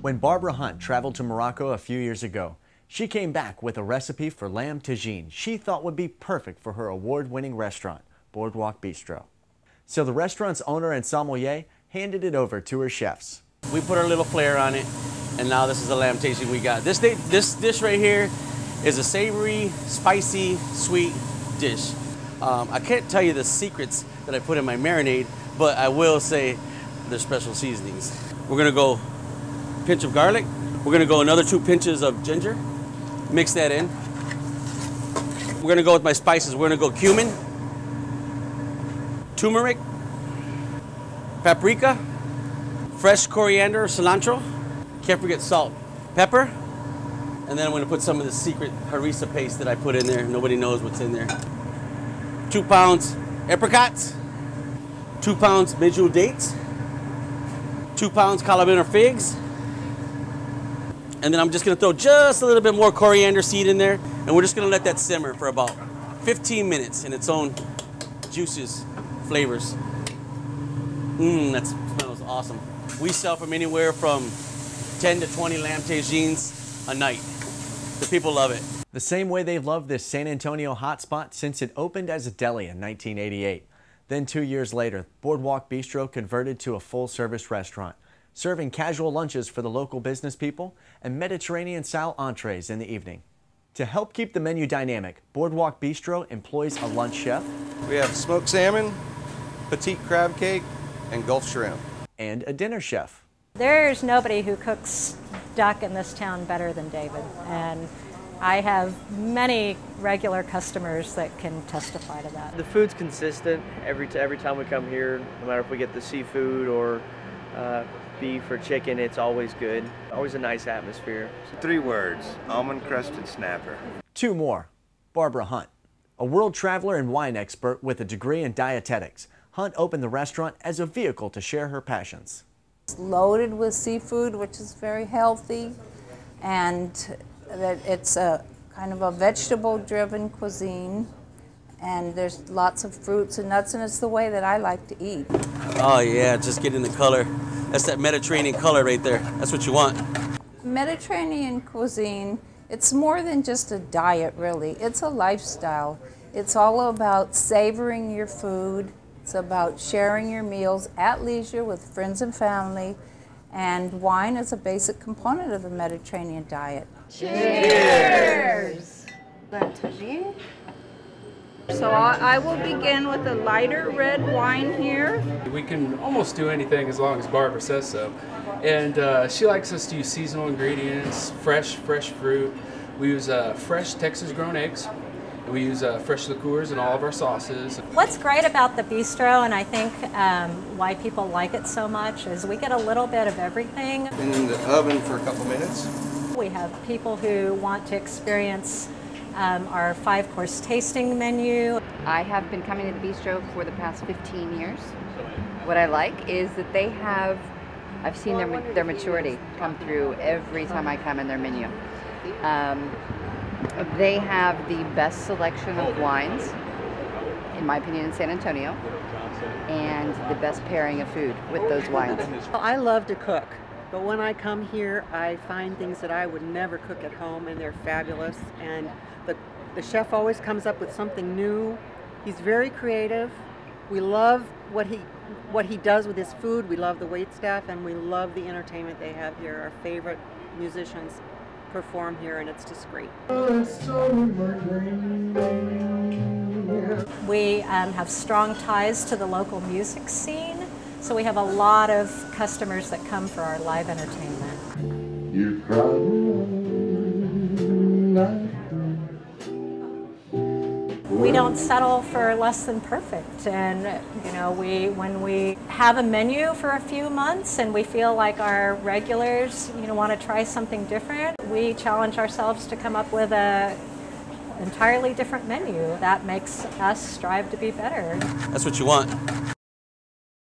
When Barbara Hunt traveled to Morocco a few years ago, she came back with a recipe for lamb tagine she thought would be perfect for her award-winning restaurant, Boardwalk Bistro. So the restaurant's owner and sommelier handed it over to her chefs. We put our little flair on it, and now this is the lamb tagine we got. This, this dish right here is a savory, spicy, sweet dish. Um, I can't tell you the secrets that I put in my marinade, but I will say they're special seasonings. We're gonna go pinch of garlic. We're gonna go another two pinches of ginger. Mix that in. We're gonna go with my spices. We're gonna go cumin, turmeric, paprika, fresh coriander, cilantro. Can't forget salt, pepper, and then I'm gonna put some of the secret harissa paste that I put in there. Nobody knows what's in there. Two pounds apricots, two pounds medjool dates, two pounds Calimyrna figs, and then I'm just gonna throw just a little bit more coriander seed in there, and we're just gonna let that simmer for about 15 minutes in its own juices, flavors. Mmm, that smells awesome. We sell from anywhere from 10 to 20 lamb tagines a night. The people love it. The same way they've loved this San Antonio hotspot since it opened as a deli in 1988. Then two years later, Boardwalk Bistro converted to a full-service restaurant serving casual lunches for the local business people and Mediterranean-style entrees in the evening. To help keep the menu dynamic, Boardwalk Bistro employs a lunch chef. We have smoked salmon, petite crab cake, and Gulf shrimp. And a dinner chef. There's nobody who cooks duck in this town better than David. And I have many regular customers that can testify to that. The food's consistent every, every time we come here, no matter if we get the seafood or uh, beef or chicken, it's always good. Always a nice atmosphere. Three words, almond crusted snapper. Two more. Barbara Hunt, a world traveler and wine expert with a degree in dietetics. Hunt opened the restaurant as a vehicle to share her passions. It's loaded with seafood, which is very healthy, and that it's a kind of a vegetable-driven cuisine and there's lots of fruits and nuts, and it's the way that I like to eat. Oh yeah, just getting the color. That's that Mediterranean color right there. That's what you want. Mediterranean cuisine, it's more than just a diet, really. It's a lifestyle. It's all about savoring your food. It's about sharing your meals at leisure with friends and family. And wine is a basic component of the Mediterranean diet. Cheers! Cheers. So I will begin with a lighter red wine here. We can almost do anything as long as Barbara says so. And uh, she likes us to use seasonal ingredients, fresh, fresh fruit. We use uh, fresh Texas grown eggs. We use uh, fresh liqueurs in all of our sauces. What's great about the bistro, and I think um, why people like it so much, is we get a little bit of everything. In the oven for a couple minutes. We have people who want to experience um, our five course tasting menu. I have been coming to the bistro for the past 15 years. What I like is that they have, I've seen their, their maturity come through every time I come in their menu. Um, they have the best selection of wines, in my opinion, in San Antonio, and the best pairing of food with those wines. I love to cook. But when I come here, I find things that I would never cook at home, and they're fabulous. And the, the chef always comes up with something new. He's very creative. We love what he what he does with his food. We love the wait staff, and we love the entertainment they have here. Our favorite musicians perform here, and it's great. We um, have strong ties to the local music scene. So we have a lot of customers that come for our live entertainment. We don't settle for less than perfect and you know we when we have a menu for a few months and we feel like our regulars you know want to try something different we challenge ourselves to come up with a entirely different menu that makes us strive to be better. That's what you want.